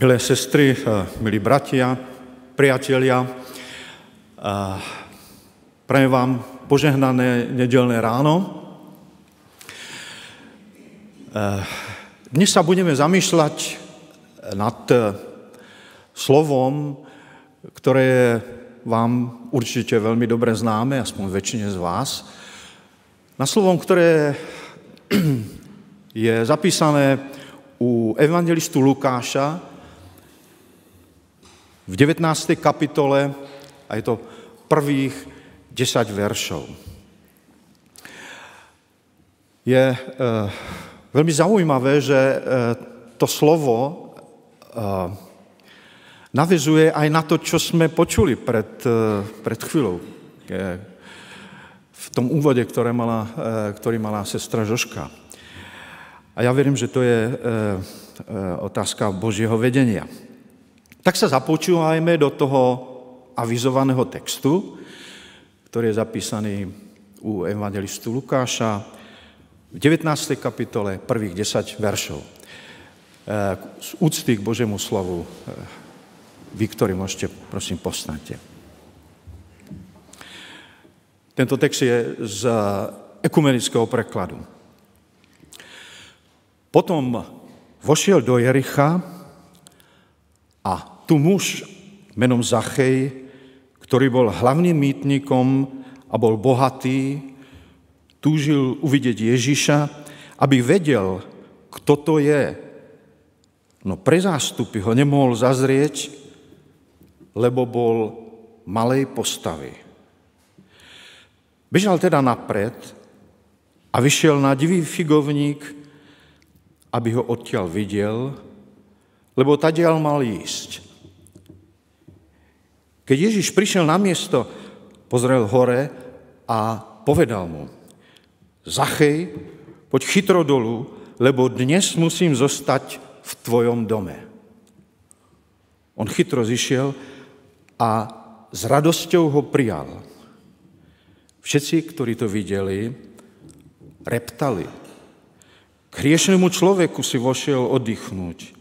Milé sestry, milí bratia, priatelia, prajem vám požehnané nedelné ráno. Dnes sa budeme zamýšľať nad slovom, ktoré je vám určite veľmi dobre známe, aspoň väčšine z vás, na slovom, ktoré je zapísané u evangelistu Lukáša v 19. kapitole a je to prvých 10 veršov. Je e, veľmi zaujímavé, že e, to slovo e, navizuje aj na to, čo sme počuli pred, pred chvíľou. V tom úvode, ktoré mala, ktorý mala sestra Žoška. A ja verím, že to je otázka Božieho vedenia. Tak sa započúvajme do toho avizovaného textu, ktorý je zapísaný u evangelistu Lukáša v 19. kapitole prvých 10 veršov. Z úcty k Božiemu slovu vy, ktorí môžete, prosím, postaňte. Tento text je z ekumenického prekladu. Potom vošiel do Jericha a tu muž menom Zachej, ktorý bol hlavným mýtnikom a bol bohatý, túžil uvidieť Ježiša, aby vedel, kto to je. No pre zástupy ho nemohol zazrieť, lebo bol malej postavy. Bežal teda napred a vyšiel na divý figovník, aby ho odtiaľ videl, lebo tadiaľ mal ísť. Keď Ježiš prišiel na miesto, pozrel hore a povedal mu, Zachej, poď chytro dolu, lebo dnes musím zostať v tvojom dome. On chytro zišiel a s radosťou ho prijal. Všetci, ktorí to videli, reptali. K hriešnému človeku si vošiel oddychnúť.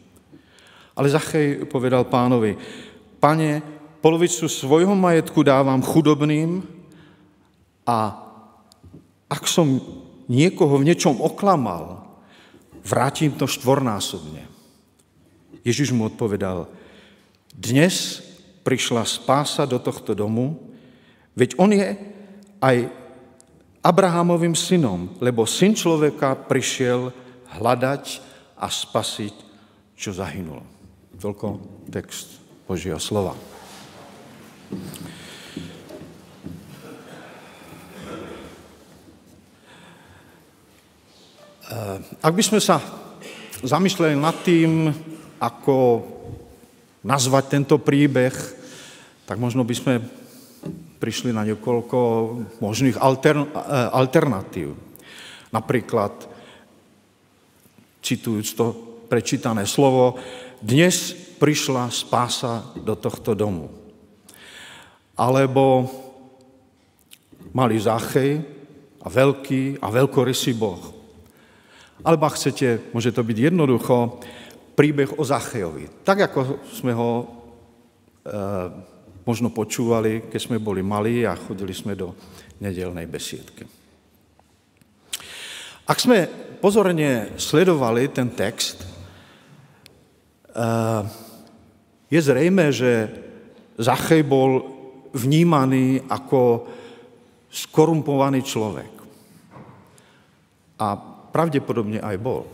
Ale Zachej povedal pánovi, pane, polovicu svojho majetku dávam chudobným a ak som niekoho v niečom oklamal, vrátim to štvornásobne. Ježiš mu odpovedal, dnes prišla spása do tohto domu, veď on je aj Abrahamovým synom, lebo syn človeka prišiel hľadať a spasiť, čo zahynulo. Toľko text Božieho slova. Eh, ak by sme sa zamýšľali nad tým, ako nazvať tento príbeh, tak možno by sme prišli na niekoľko možných altern, eh, alternatív. Napríklad, citujúc to prečítané slovo, dnes prišla spása do tohto domu. Alebo malý záchej a veľký a veľkorysý Boh. Alebo ak chcete, môže to byť jednoducho, príbeh o Zachejovi. Tak, ako sme ho e, možno počúvali, keď sme boli malí a chodili sme do nedelnej besiedky. Ak sme pozorne sledovali ten text, eh, je zrejme, že Zachej bol vnímaný ako skorumpovaný človek. A pravdepodobne aj bol.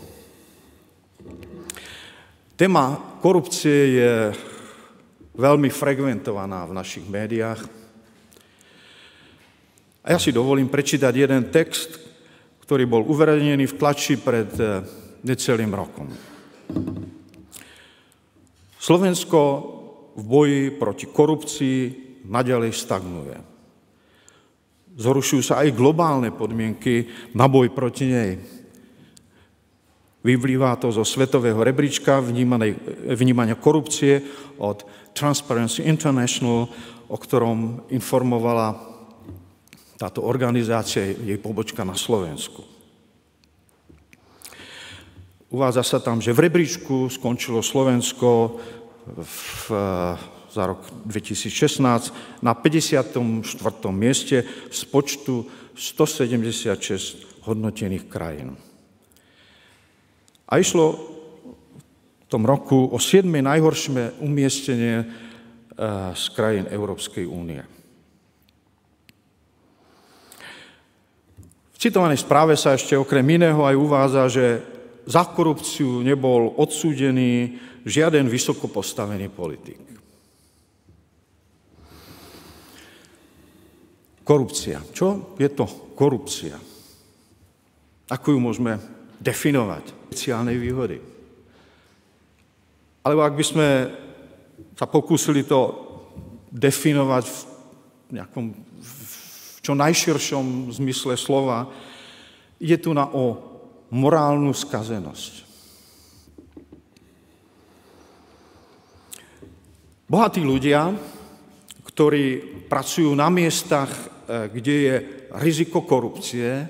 Téma korupcie je veľmi frekventovaná v našich médiách. A ja si dovolím prečítať jeden text, ktorý bol uverejnený v tlači pred eh, necelým rokom. Slovensko v boji proti korupcii naďalej stagnuje. Zhoršujú sa aj globálne podmienky na boj proti nej. Vyvlýva to zo svetového rebríčka vnímania korupcie od Transparency International, o ktorom informovala táto organizácia, jej pobočka na Slovensku. Uvádza sa tam, že v rebríčku skončilo Slovensko v, za rok 2016 na 54. mieste z počtu 176 hodnotených krajín. A išlo v tom roku o 7. najhoršie umiestnenie z krajín Európskej únie. V citovanej správe sa ešte okrem iného aj uvádza, že za korupciu nebol odsúdený žiaden vysoko postavený politik. Korupcia. Čo je to korupcia? Ako ju môžeme definovať? Sociálnej výhody. Alebo ak by sme sa pokúsili to definovať v nejakom v čo najširšom zmysle slova, ide tu na o morálnu skazenosť. Bohatí ľudia, ktorí pracujú na miestach, kde je riziko korupcie,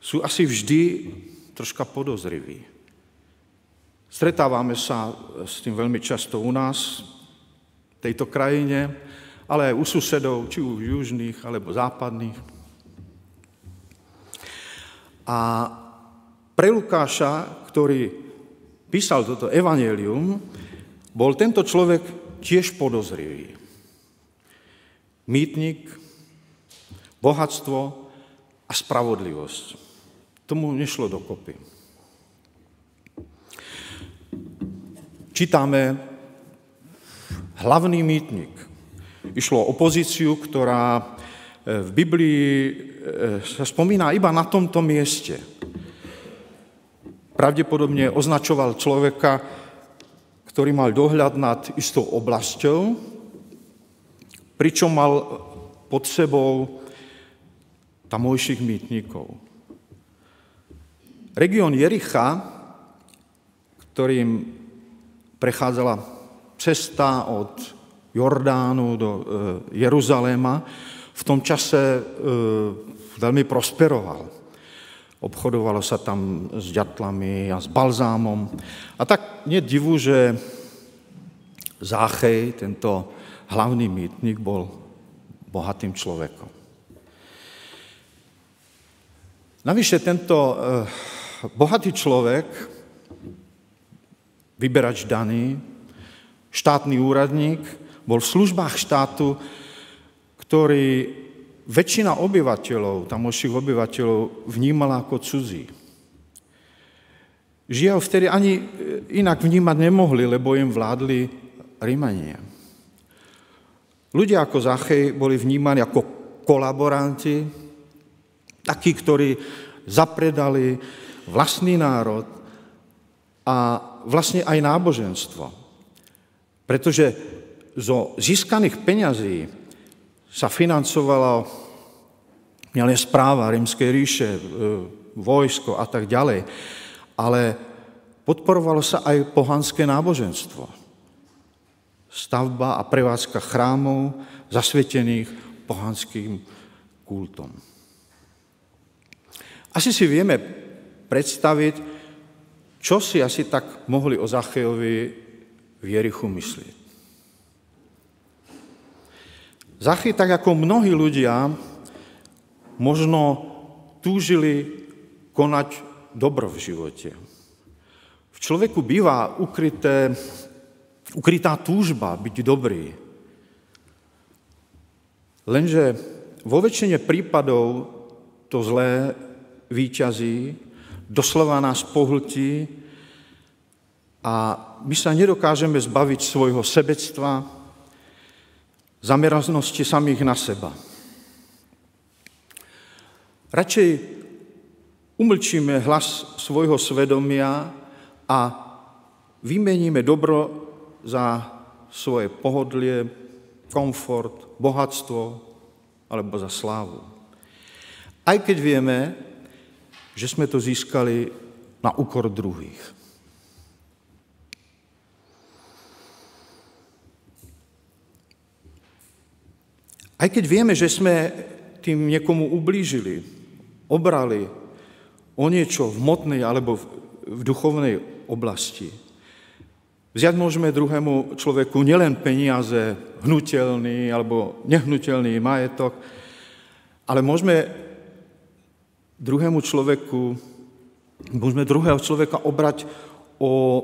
sú asi vždy troška podozriví. Stretávame sa s tým veľmi často u nás, v tejto krajine, ale aj u susedov, či už južných alebo západných. A pre Lukáša, ktorý písal toto evanelium, bol tento človek tiež podozrivý. Mýtnik, bohatstvo a spravodlivosť. Tomu nešlo dokopy. čítame hlavný mýtnik. Išlo o pozíciu, ktorá e, v Biblii e, sa spomína iba na tomto mieste. Pravdepodobne označoval človeka, ktorý mal dohľad nad istou oblasťou, pričom mal pod sebou tamojších mýtnikov. Región Jericha, ktorým prechádzala cesta od Jordánu do e, Jeruzaléma, v tom čase e, veľmi prosperoval. Obchodovalo sa tam s ďatlami a s balzámom. A tak nie divu, že Záchej, tento hlavný mýtnik, bol bohatým človekom. Navyše tento e, bohatý človek vyberač daný, štátny úradník, bol v službách štátu, ktorý väčšina obyvateľov, tamoších obyvateľov, vnímala ako cudzí. Žiaľ, vtedy ani inak vnímať nemohli, lebo im vládli Rímania. Ľudia ako Zachej boli vnímaní ako kolaboranti, takí, ktorí zapredali vlastný národ a vlastne aj náboženstvo. Pretože zo získaných peňazí sa financovala nielen správa rímskej ríše, e, vojsko a tak ďalej, ale podporovalo sa aj pohanské náboženstvo. Stavba a prevádzka chrámov zasvetených pohanským kultom. Asi si vieme predstaviť, čo si asi tak mohli o Zachejovi v Jerichu myslieť? Zachy, tak ako mnohí ľudia, možno túžili konať dobro v živote. V človeku býva ukryté, ukrytá túžba byť dobrý. Lenže vo väčšine prípadov to zlé výťazí doslova nás pohltí a my sa nedokážeme zbaviť svojho sebectva, zameraznosti samých na seba. Radšej umlčíme hlas svojho svedomia a vymeníme dobro za svoje pohodlie, komfort, bohatstvo alebo za slávu. Aj keď vieme, že sme to získali na úkor druhých. Aj keď vieme, že sme tým niekomu ublížili, obrali, o niečo v motnej alebo v duchovnej oblasti. Vziať môžeme druhému človeku nielen peniaze, hnutelný alebo nehnutelný majetok, ale môžeme druhému človeku, môžeme druhého človeka obrať o e,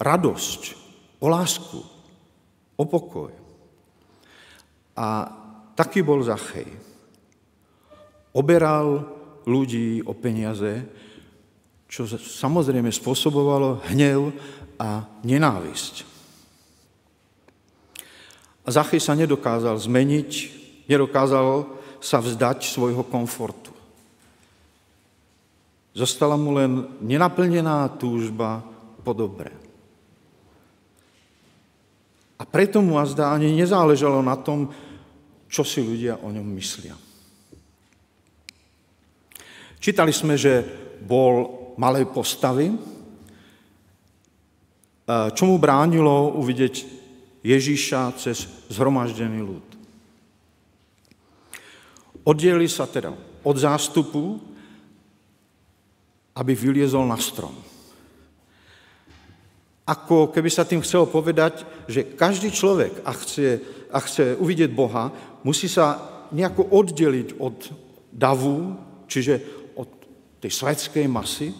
radosť, o lásku, o pokoj. A taký bol Zachej. Oberal ľudí o peniaze, čo samozrejme spôsobovalo hnev a nenávisť. A Zachy sa nedokázal zmeniť, nedokázal sa vzdať svojho komfortu. Zostala mu len nenaplnená túžba po dobre. A preto mu azda ani nezáležalo na tom, čo si ľudia o ňom myslia. Čítali sme, že bol malej postavy, čo mu bránilo uvidieť Ježíša cez zhromaždený ľud. Oddelili sa teda od zástupu, aby vyliezol na strom. Ako keby sa tým chcelo povedať, že každý človek, ak chce, ak chce uvidieť Boha, musí sa nejako oddeliť od davu, čiže od tej svetskej masy,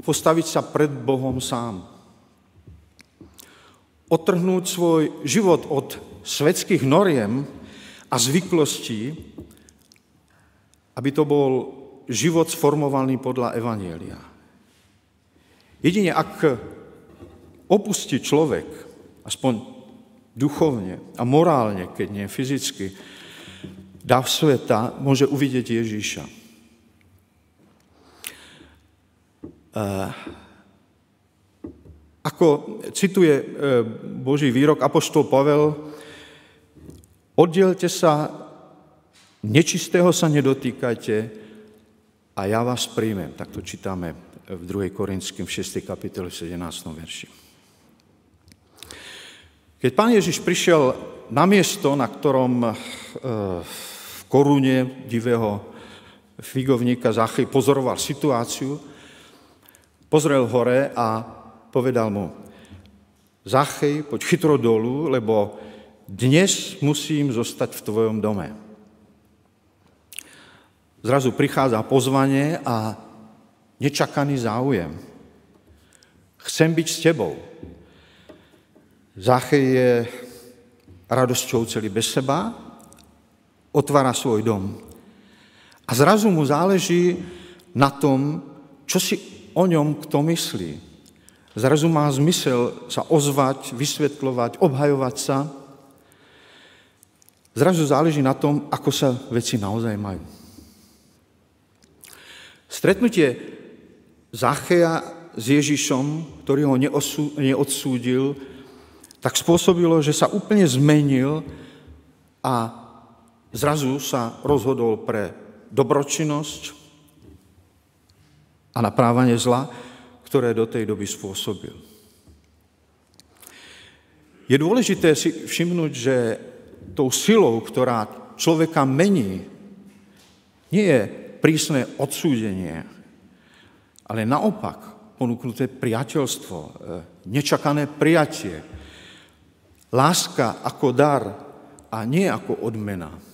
a postaviť sa pred Bohom sám. Otrhnúť svoj život od svetských noriem a zvyklostí, aby to bol život sformovaný podľa Evanielia. Jedine ak opustí človek, aspoň duchovne a morálne, keď nie fyzicky, dav sveta, môže uvidieť Ježíša. Ako cituje eh, Boží výrok Apoštol Pavel, oddielte sa, nečistého sa nedotýkajte a ja vás príjmem. Tak to čítame v 2. Korinským 6. kapitole 17. verši. Keď pán Ježiš prišiel na miesto, na ktorom eh, v korune divého figovníka Zachy pozoroval situáciu, Pozrel hore a povedal mu, Zachej, poď chytro dolu, lebo dnes musím zostať v tvojom dome. Zrazu prichádza pozvanie a nečakaný záujem. Chcem byť s tebou. Zachej je radosťou celý bez seba, otvára svoj dom. A zrazu mu záleží na tom, čo si o ňom kto myslí. Zrazu má zmysel sa ozvať, vysvetľovať, obhajovať sa. Zrazu záleží na tom, ako sa veci naozaj majú. Stretnutie Zacheja s Ježišom, ktorý ho neodsúdil, tak spôsobilo, že sa úplne zmenil a zrazu sa rozhodol pre dobročinnosť, a naprávanie zla, ktoré do tej doby spôsobil. Je dôležité si všimnúť, že tou silou, ktorá človeka mení, nie je prísne odsúdenie, ale naopak ponúknuté priateľstvo, e, nečakané prijatie, láska ako dar a nie ako odmena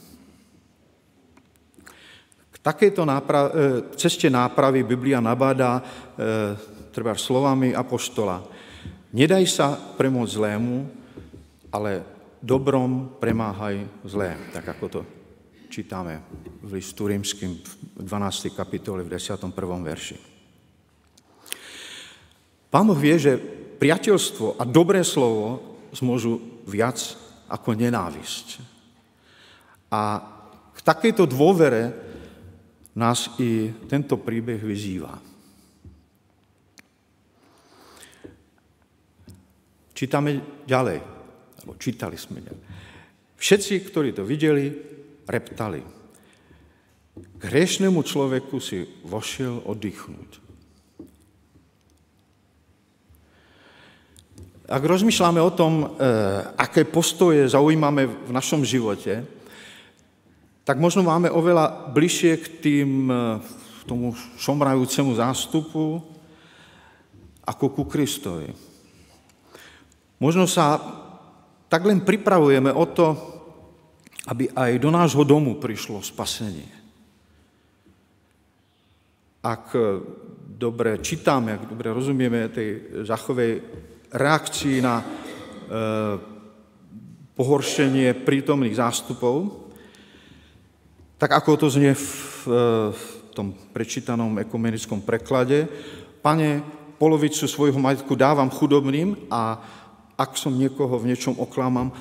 takéto náprav, e, ceste nápravy Biblia nabádá e, treba slovami apoštola. Nedaj sa premôcť zlému, ale dobrom premáhaj zlé, tak ako to čítame v listu rímským v 12. kapitole v 11. verši. Pán Boh vie, že priateľstvo a dobré slovo zmôžu viac ako nenávisť. A k takejto dôvere nás i tento príbeh vyzýva. Čítame ďalej, alebo čítali sme ďalej. Všetci, ktorí to videli, reptali. K hriešnému človeku si vošiel oddychnúť. Ak rozmýšľame o tom, e, aké postoje zaujímame v našom živote, tak možno máme oveľa bližšie k tým, tomu šomrajúcemu zástupu ako ku Kristovi. Možno sa tak len pripravujeme o to, aby aj do nášho domu prišlo spasenie. Ak dobre čítame, ak dobre rozumieme tej zachovej reakcii na e, pohoršenie prítomných zástupov, tak ako to znie v, v tom prečítanom ekumenickom preklade, pane, polovicu svojho majetku dávam chudobným a ak som niekoho v niečom oklamam,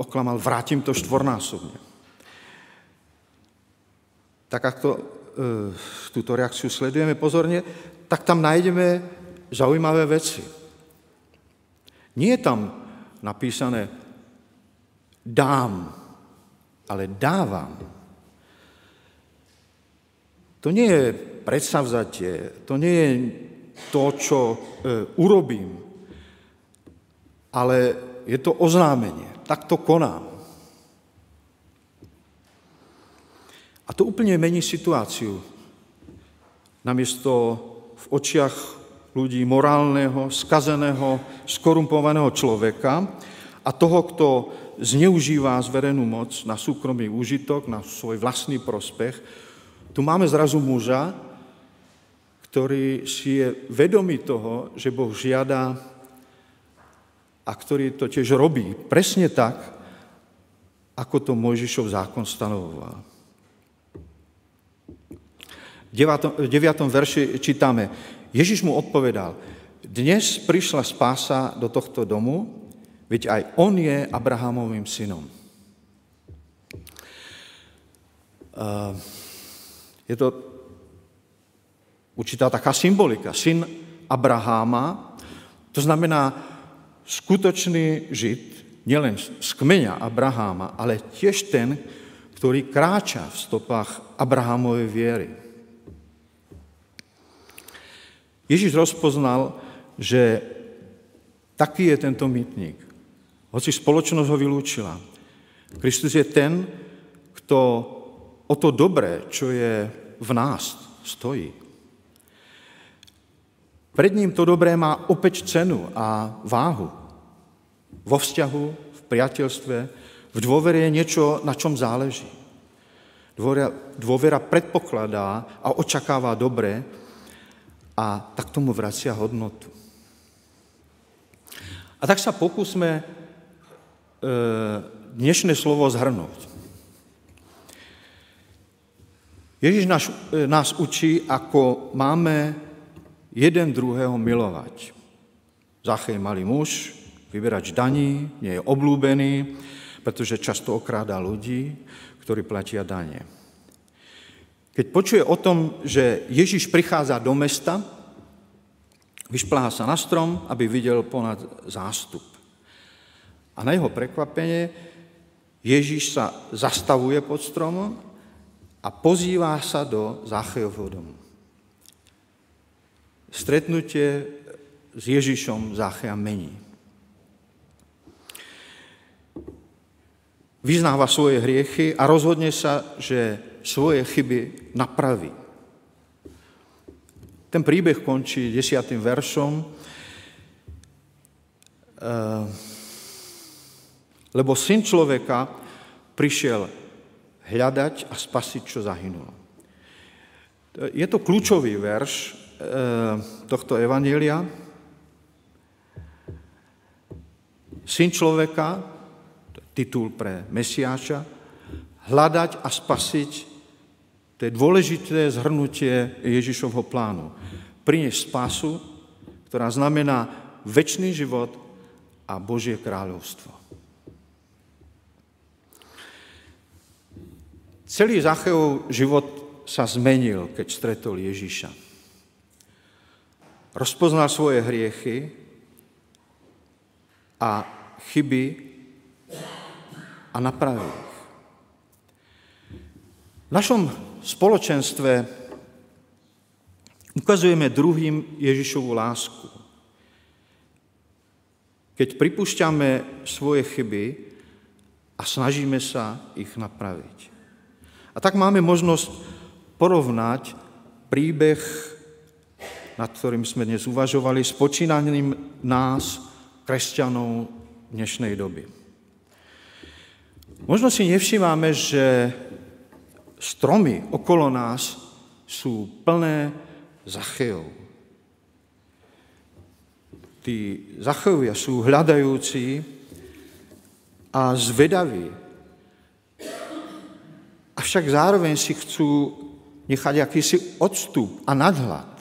oklamal, vrátim to štvornásobne. Tak ak to, e, túto reakciu sledujeme pozorne, tak tam nájdeme zaujímavé veci. Nie je tam napísané dám, ale dávam. To nie je predsavzatie, to nie je to, čo e, urobím, ale je to oznámenie. Tak to konám. A to úplne mení situáciu. Namiesto v očiach ľudí morálneho, skazeného, skorumpovaného človeka a toho, kto zneužíva zverenú moc na súkromný úžitok, na svoj vlastný prospech, tu máme zrazu muža, ktorý si je vedomý toho, že Boh žiada a ktorý to tiež robí presne tak, ako to Mojžišov zákon stanovoval. V 9. verši čítame, Ježiš mu odpovedal, dnes prišla spása do tohto domu, veď aj on je Abrahamovým synom. Je to určitá taká symbolika. Syn Abraháma, to znamená skutočný žid, nielen z kmeňa Abraháma, ale tiež ten, ktorý kráča v stopách Abrahámovej viery. Ježiš rozpoznal, že taký je tento mýtnik. Hoci spoločnosť ho vylúčila. Kristus je ten, kto o to dobré, čo je v nás, stojí. Pred ním to dobré má opäť cenu a váhu. Vo vzťahu, v priateľstve, v dôvere je niečo, na čom záleží. Dôvera, dôvera predpokladá a očakáva dobré a tak tomu vracia hodnotu. A tak sa pokúsme e, dnešné slovo zhrnúť. Ježiš nás, e, nás učí, ako máme jeden druhého milovať. Zachej malý muž, vyberač daní, nie je oblúbený, pretože často okráda ľudí, ktorí platia dane. Keď počuje o tom, že Ježiš prichádza do mesta, vyšpláha sa na strom, aby videl ponad zástup. A na jeho prekvapenie Ježiš sa zastavuje pod stromom a pozývá sa do Zachejovho domu. Stretnutie s Ježišom Záchea mení. Vyznáva svoje hriechy a rozhodne sa, že svoje chyby napraví. Ten príbeh končí desiatým veršom, eh, lebo syn človeka prišiel hľadať a spasiť, čo zahynulo. Je to kľúčový verš, Eh, tohto evanília. Syn človeka, titul pre Mesiáša, hľadať a spasiť, to je dôležité zhrnutie Ježišovho plánu. Priniesť spásu, ktorá znamená väčší život a Božie kráľovstvo. Celý Zacheov život sa zmenil, keď stretol Ježiša rozpoznal svoje hriechy a chyby a napravil ich. V našom spoločenstve ukazujeme druhým Ježišovu lásku. Keď pripúšťame svoje chyby a snažíme sa ich napraviť. A tak máme možnosť porovnať príbeh, nad ktorým sme dnes uvažovali, s počínaním nás, kresťanov dnešnej doby. Možno si nevšímame, že stromy okolo nás sú plné zachejov. Tí zachejovia sú hľadajúci a zvedaví. Avšak zároveň si chcú nechať akýsi odstup a nadhľad.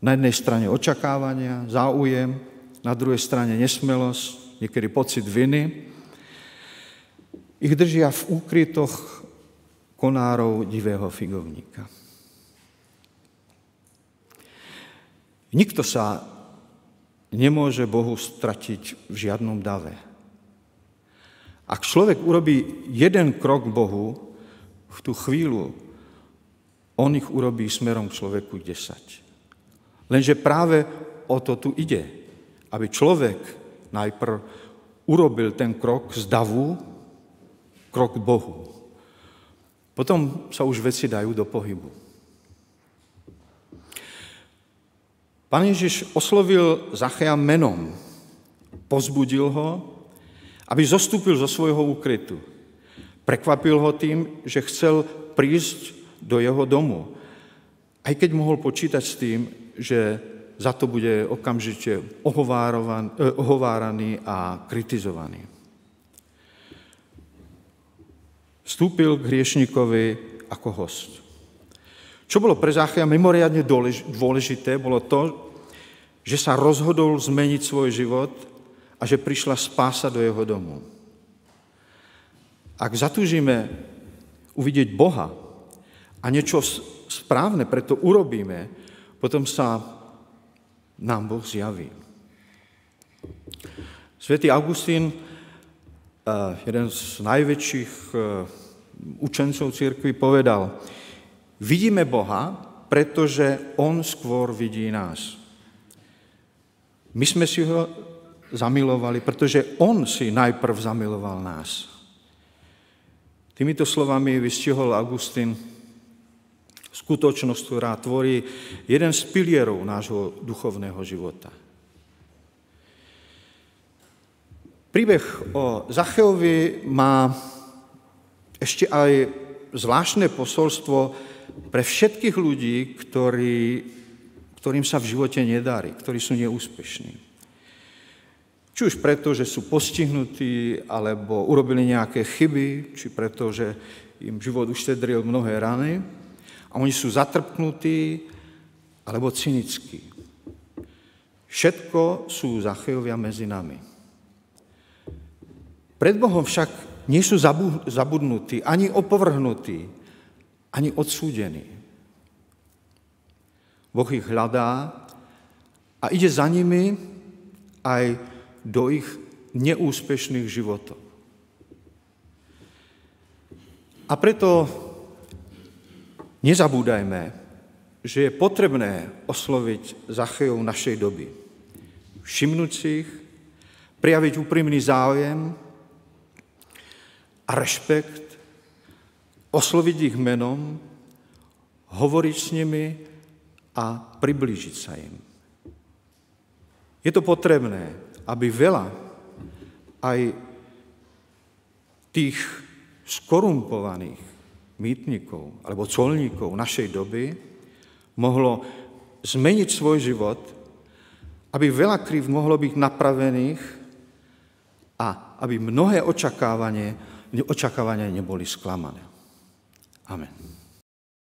Na jednej strane očakávania, záujem, na druhej strane nesmelosť, niekedy pocit viny. Ich držia v úkrytoch konárov divého figovníka. Nikto sa nemôže Bohu stratiť v žiadnom dave. Ak človek urobí jeden krok Bohu, v tú chvíľu on ich urobí smerom k človeku 10. Lenže práve o to tu ide aby človek najprv urobil ten krok z davu, krok k Bohu. Potom sa už veci dajú do pohybu. Pán Ježiš oslovil Zachea menom, pozbudil ho, aby zostúpil zo svojho úkrytu. Prekvapil ho tým, že chcel prísť do jeho domu, aj keď mohol počítať s tým, že za to bude okamžite eh, ohováraný a kritizovaný. Vstúpil k hriešnikovi ako host. Čo bolo pre Záchia mimoriadne dôležité, bolo to, že sa rozhodol zmeniť svoj život a že prišla spása do jeho domu. Ak zatúžime uvidieť Boha a niečo správne preto urobíme, potom sa nám Boh zjaví. Svetý Augustín, eh, jeden z najväčších eh, učencov církvy, povedal, vidíme Boha, pretože On skôr vidí nás. My sme si ho zamilovali, pretože On si najprv zamiloval nás. Týmito slovami vystihol Augustín skutočnosť, ktorá tvorí jeden z pilierov nášho duchovného života. Príbeh o Zacheovi má ešte aj zvláštne posolstvo pre všetkých ľudí, ktorí, ktorým sa v živote nedarí, ktorí sú neúspešní. Či už preto, že sú postihnutí, alebo urobili nejaké chyby, či preto, že im život uštedril mnohé rany, a oni sú zatrpnutí alebo cynickí. Všetko sú Zachejovia medzi nami. Pred Bohom však nie sú zabudnutí, ani opovrhnutí, ani odsúdení. Boh ich hľadá a ide za nimi aj do ich neúspešných životov. A preto Nezabúdajme, že je potrebné osloviť Zachejov našej doby. Všimnúť si ich, prijaviť úprimný záujem a rešpekt, osloviť ich menom, hovoriť s nimi a priblížiť sa im. Je to potrebné, aby veľa aj tých skorumpovaných, mýtnikov alebo colníkov našej doby mohlo zmeniť svoj život, aby veľa kriv mohlo byť napravených a aby mnohé očakávanie, očakávania neboli sklamané. Amen.